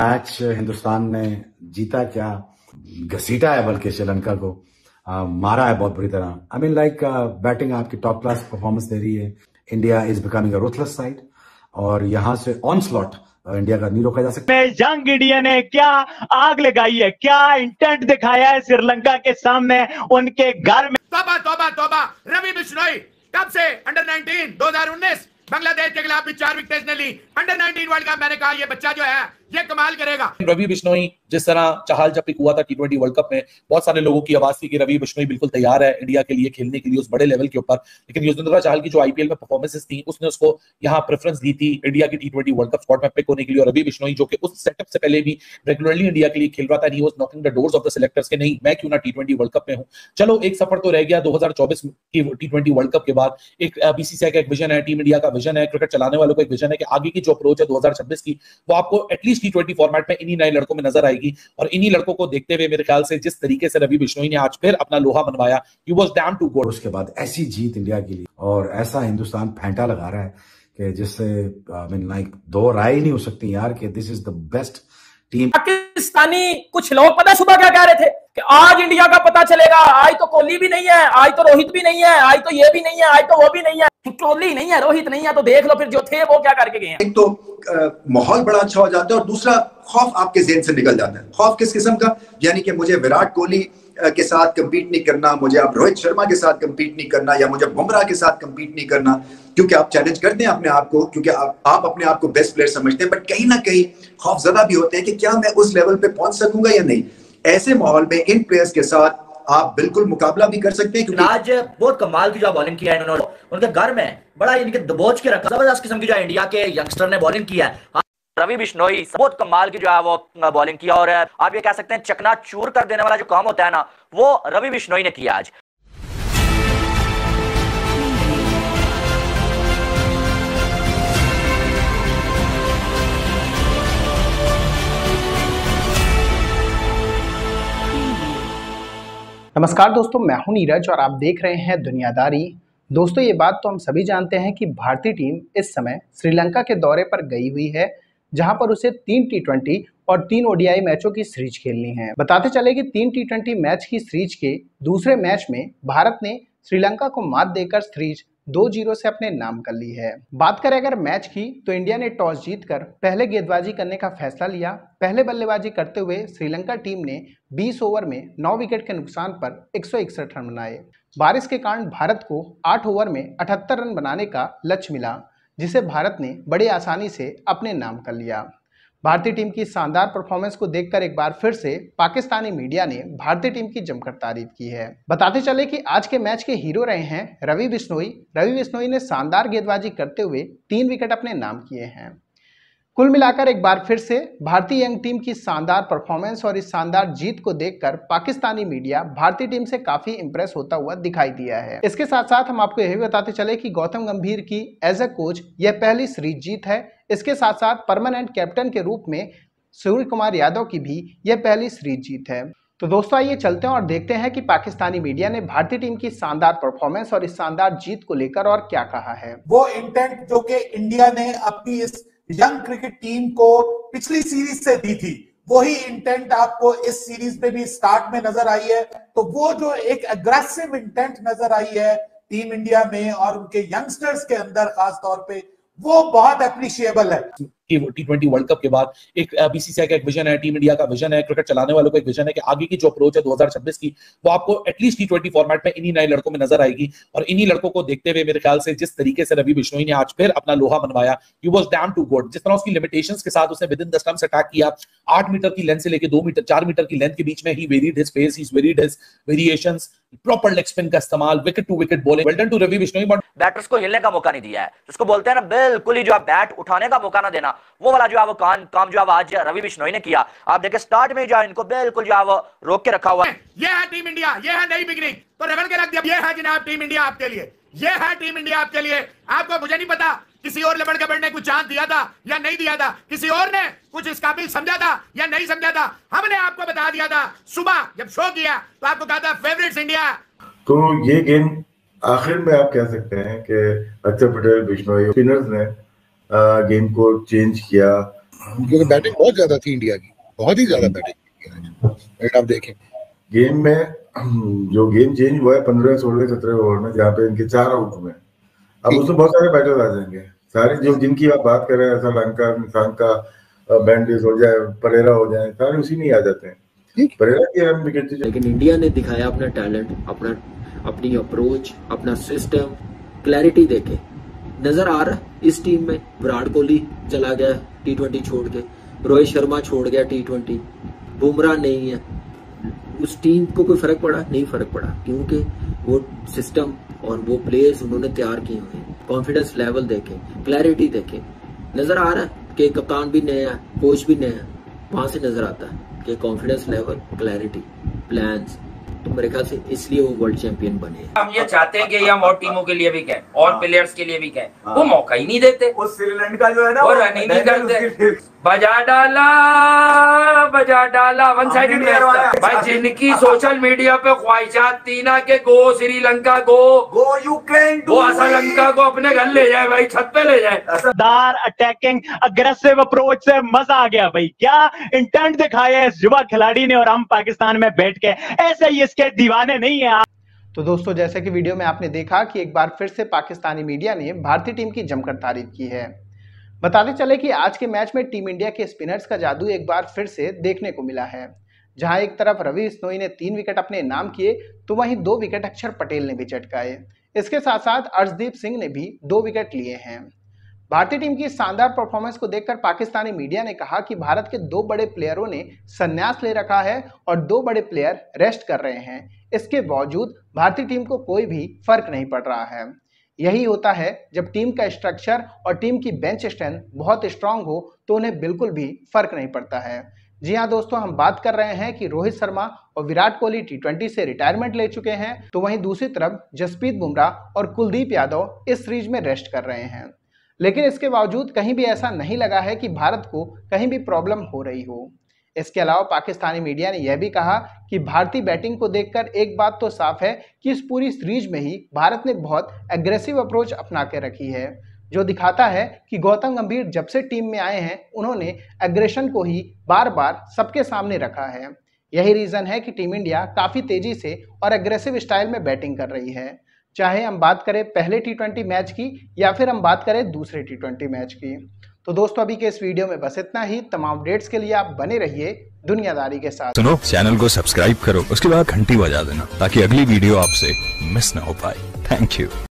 Match Hindustan ने जीता क्या? घसीटा है बल्कि श्रीलंका को। आ, मारा है बहुत बुरी तरह। आई मीन लाइक बैटिंग आपकी टॉप क्लास परफॉर्मेंस दे रही है। India is becoming a ruthless side और यहाँ से ऑन स्लॉट इंडिया का नहीं रोका जा सकता यंग इंडिया ने क्या आग लगाई है? क्या इंटेंट दिखाया है श्रीलंका के सामने उनके घर में? तोबा तोबा तोबा। रवि बिश्नोई कब से? अंडर 19 2019 बांग्लादेश के खिलाफ भी चार विकेट ने ली। अंडर 19 वर्ल्ड कप मैंने कहा ये बच्चा जो है ये कमाल करेगा। रवि बिश्नोई, जिस तरह चहाल जब पिक हुआ था टी ट्वेंटी वर्ल्ड कप में, बहुत सारे लोगों की आवाज़ थी कि रवि बिश्नोई बिल्कुल तैयार है इंडिया के लिए खेलने के लिए उस बड़े लेवल के ऊपर। लेकिन युजवेंद्र चहल की जो आईपीएल में परफॉर्मेंसेस थी, उसने उसको यहाँ प्रेफरेंस दी थी इंडिया की T twenty world cup spot में पिक होने के लिए। और रवि बिश्नोई, जो कि उस सेटअप से पहले भी रेगुलरली इंडिया के लिए खेल रहा था नहीं knocking the doors of the selectors के, नहीं, मैं क्यों ना टी ट्वेंटी वर्ल्ड कप में हूँ? चलो, एक सफ़र तो रह गया दो हज़ार चौबीस की टी ट्वेंटी वर्ल्ड कप के बाद। एक बीसीसीआई का एक विजन है टीम इंडिया का विजन है क्रिकेट चलाने वालों का एक विजन है कि आगे की जो अप्रोच है दो हज़ार छब्बीस की, वो आपको एटलीस्ट टी ट्वेंटी फॉर्मेट में इन्हीं नए लड़कों में नज़र आएगी और इन्हीं लड़कों को देखते हुए मेरे ख्याल से जिस तरीके से रवि बिश्नोई ने आज फिर अपना लोहा बनवाया you was damn too good उसके बाद ऐसी जीत इंडिया के लिए और ऐसा हिंदुस्तान फेंटा लगा रहा है कि जिससे आई मीन लाइक दो राय नहीं हो सकती यार कि this is the best team Pakistani कुछ लोग पता सुबह क्या कह रहे थे? कि आज इंडिया का पता चलेगा, आज तो कोहली भी नहीं है, आज तो रोहित भी नहीं है, आज तो ये भी नहीं है, आज तो वो भी नहीं है। कोहली नहीं है, रोहित नहीं है तो देख लो फिर जो थे वो क्या करके गए हैं। एक तो माहौल बड़ा अच्छा हो जाता है और दूसरा, खौफ आपके जेन से निकल जाता है। खौफ किस किस्म का? यानी कि मुझे विराट कोहली के साथ कंपीट नहीं करना, मुझे आप रोहित शर्मा के साथ कंपीट नहीं करना, या मुझे बुमराह के साथ कंपीट नहीं करना, क्योंकि आप चैलेंज करते हैं अपने आप को, क्योंकि आप आप अपने आप को बेस्ट प्लेयर समझते हैं बट कहीं ना कहीं खौफजदा भी होते हैं कि क्या मैं उस लेवल पे पहुँच सकूँगा या नहीं। ऐसे माहौल में इन प्लेयर्स के साथ आप बिल्कुल मुकाबला भी कर सकते हैं आज बहुत कमाल की जो बॉलिंग किया है उनके घर में बड़ा इनके दबोच के रखा, ज़बरदस्त किस्म की जो इंडिया के यंगस्टर ने बॉलिंग किया है। रवि बिश्नोई, बहुत कमाल की जो है वो बॉलिंग किया और आप ये कह सकते हैं चकना चूर कर देने वाला जो काम होता है ना, वो रवि बिश्नोई ने किया आज। नमस्कार दोस्तों, मैं हूँ नीरज और आप देख रहे हैं दुनियादारी। दोस्तों, ये बात तो हम सभी जानते हैं कि भारतीय टीम इस समय श्रीलंका के दौरे पर गई हुई है, जहाँ पर उसे तीन टी ट्वेंटी और तीन ओडीआई मैचों की सीरीज़ खेलनी है। बताते चले कि तीन टी ट्वेंटी मैच की सीरीज़ के दूसरे मैच में भारत ने श्रीलंका को मात देकर सीरीज़ दो ज़ीरो से अपने नाम कर ली है। बात करें अगर मैच की तो इंडिया ने टॉस जीतकर पहले गेंदबाजी करने का फैसला लिया। पहले बल्लेबाजी करते हुए श्रीलंका टीम ने 20 ओवर में 9 विकेट के नुकसान पर एक सौ इकसठ रन बनाए। बारिश के कारण भारत को 8 ओवर में 78 रन बनाने का लक्ष्य मिला, जिसे भारत ने बड़ी आसानी से अपने नाम कर लिया। भारतीय टीम की शानदार परफॉर्मेंस को देखकर एक बार फिर से पाकिस्तानी मीडिया ने भारतीय टीम की जमकर तारीफ़ की है। बताते चले कि आज के मैच के हीरो रहे हैं रवि बिश्नोई। रवि बिश्नोई ने शानदार गेंदबाजी करते हुए तीन विकेट अपने नाम किए हैं। कुल मिलाकर एक बार फिर से भारतीय यंग टीम की शानदार परफॉर्मेंस और इस शानदार जीत को देखकर पाकिस्तानी मीडिया भारतीय टीम से काफ़ी इंप्रेस होता हुआ दिखाई दिया है। इसके साथ साथ हम आपको यह भी बताते चले कि गौतम गंभीर की एज ए कोच यह पहली सीरीज़ जीत है। इसके साथ साथ परमानेंट कैप्टन के रूप में सूर्य कुमार यादव की भी यह पहली सीरीज़ जीत है। तो दोस्तों, आइए चलते हैं और देखते हैं कि पाकिस्तानी मीडिया ने भारतीय टीम की शानदार परफॉर्मेंस और इस शानदार जीत को लेकर और क्या कहा है। वो इंटेंट जो कि इंडिया ने अपनी इस यंग क्रिकेट टीम को पिछली सीरीज़ से दी थी। वही इंटेंट आपको इस सीरीज़ में भी स्टार्ट में नज़र आई है। तो वो जो एक अग्रेसिव इंटेंट नज़र आई है टीम इंडिया में और उनके यंगस्टर्स के अंदर खास तौर पे, वो बहुत अप्रिशिएबल है। कि टी ट्वेंटी वर्ल्ड कप के बाद एक बीसीसीआई का एक विजन है टीम इंडिया का विजन है क्रिकेट चलाने वालों का एक विजन है कि आगे की जो अप्रोच है 2026 की, वो आपको एटलीस्ट टी ट्वेंटी फॉर्मेट में इन्हीं नए लड़कों में नज़र आएगी। और इन्हीं लड़कों को देखते हुए मेरे ख्याल से जिस तरीके से रवि बिश्नोई ने आज फिर अपना लोहा बनवाया you was damn too good जिस तरह उसकी लिमिटेशन के साथ उसने within the stumps attack किया, आठ मीटर की लेंथ से लेकर दो मीटर, चार मीटर की लेंथ के बीच में ही वेरीड हिज फेस ही varied his variation proper leg spin का इस्तेमाल wicket to wicket bowling well to Ravi Bishnoi but batters को हिलने का मौका नहीं दिया है। जिसको बोलते हैं ना, बिल्कुल ही जो आप बैट उठाने का मौका ना देना वो वाला जो है वो काम काम जो है आज रवि बिश्नोई ने किया। आप देखे स्टार्ट में जो है इनको बिल्कुल जो है वो रोक के रखा हुआ है। ये है टीम इंडिया ये है नई बिगनिंग तो रगड़ के रख दिया ये है जनाब टीम इंडिया आपके लिए। ये है टीम इंडिया आपके लिए। आपको मुझे नहीं पता किसी और लबड़ गबड़ ने कुछ चांस दिया था या नहीं दिया था। किसी और ने कुछ इस काबिल समझा था या नहीं समझा था हमने आपको बता दिया था। सुबह जब शो किया तो आपको कहा था फेवरेट्स इंडिया तो ये गेम आखिर में आप कह सकते हैं कि अक्षर पटेल बिश्नोई स्पिनर्स ने गेम को चेंज किया। क्योंकि बैटिंग बहुत ज़्यादा थी इंडिया की। बहुत ही ज़्यादा बैटिंग आप देखें। गेम में जो गेम चेंज हुआ है पंद्रह सोलह सत्रह ओवर में जहाँ पे इनके चार आउट हुए। अब उसमें बहुत सारे बैटर्स आ जाएँगे। सारे जो जिनकी आप बात कर रहे हैं श्रीलंका श्रीलंका बैंडेज हो जाए परेरा हो जाए सारे उसी में ही आ जाते हैं। परेरा की रन विकेट लेकिन इंडिया ने दिखाया अपना टैलेंट अपना अपनी अप्रोच अपना सिस्टम क्लैरिटी देखे। नज़र आ रहा है इस टीम में। विराट कोहली चला गया टी ट्वेंटी छोड़ के। रोहित शर्मा छोड़ गया टी ट्वेंटी बुमराह नहीं है। उस टीम को कोई फ़र्क पड़ा? नहीं फ़र्क पड़ा, क्योंकि वो सिस्टम और वो प्लेयर्स उन्होंने तैयार किए हुए हैं। कॉन्फिडेंस लेवल देखे क्लैरिटी देखे। नज़र आ रहा है कि कप्तान भी नया कोच भी नया वहाँ से नज़र आता है कि कॉन्फिडेंस लेवल क्लैरिटी प्लान्स मेरे ख्याल से इसलिए वो वर्ल्ड चैंपियन बने हम ये चाहते हैं कि हम और टीमों के लिए भी कहें और प्लेयर्स के लिए भी कहें। वो मौका ही नहीं देते। उस श्रीलंका जो है ना वो रन ही नहीं करते। बजा डाला बजा डाला वन साइडेड भाई जिनकी सोशल मीडिया पे ख्वाहिशात थी ना के go Sri Lanka go go you can वो श्रीलंका को अपने घर ले जाए भाई छत पे ले जाए। दार अटैकिंग अग्रेसिव अप्रोच से मज़ा आ गया भाई। क्या इंटेंट दिखाया है इस युवा खिलाड़ी ने और हम पाकिस्तान में बैठ के। ऐसे ही इसके दीवाने नहीं है आप। तो दोस्तों, जैसे कि वीडियो में आपने देखा कि एक बार फिर से पाकिस्तानी मीडिया ने भारतीय टीम की जमकर तारीफ़ की है। बताते चले कि आज के मैच में टीम इंडिया के स्पिनर्स का जादू एक बार फिर से देखने को मिला है। जहाँ एक तरफ़ रवि स्नोई ने तीन विकेट अपने नाम किए तो वहीं दो विकेट अक्षर पटेल ने भी चटकाए। इसके साथ साथ अर्शदीप सिंह ने भी दो विकेट लिए हैं। भारतीय टीम की शानदार परफॉर्मेंस को देखकर पाकिस्तानी मीडिया ने कहा कि भारत के दो बड़े प्लेयरों ने संन्यास ले रखा है और दो बड़े प्लेयर रेस्ट कर रहे हैं। इसके बावजूद भारतीय टीम को कोई भी फ़र्क नहीं पड़ रहा है। यही होता है, जब टीम का स्ट्रक्चर और टीम की बेंच स्ट्रेंथ बहुत स्ट्रांग हो तो उन्हें बिल्कुल भी फ़र्क नहीं पड़ता है। जी हाँ दोस्तों, हम बात कर रहे हैं कि रोहित शर्मा और विराट कोहली टी से रिटायरमेंट ले चुके हैं तो वहीं दूसरी तरफ़ जसप्रीत बुमराह और कुलदीप यादव इस सीरीज़ में रेस्ट कर रहे हैं। लेकिन इसके बावजूद कहीं भी ऐसा नहीं लगा है कि भारत को कहीं भी प्रॉब्लम हो रही हो। इसके अलावा पाकिस्तानी मीडिया ने यह भी कहा कि भारतीय बैटिंग को देखकर एक बात तो साफ़ है कि इस पूरी सीरीज़ में ही भारत ने बहुत एग्रेसिव अप्रोच अपना के रखी है, जो दिखाता है कि गौतम गंभीर जब से टीम में आए हैं, उन्होंने एग्रेशन को ही बार बार सबके सामने रखा है। यही रीज़न है कि टीम इंडिया काफ़ी तेज़ी से और एग्रेसिव स्टाइल में बैटिंग कर रही है। चाहे हम बात करें पहले टी मैच की या फिर हम बात करें दूसरे टी मैच की। तो दोस्तों, अभी के इस वीडियो में बस इतना ही। तमाम अपडेट्स के लिए आप बने रहिए दुनियादारी के साथ। सुनो चैनल को सब्सक्राइब करो, उसके बाद घंटी बजा देना, ताकि अगली वीडियो आपसे मिस ना हो पाए। Thank you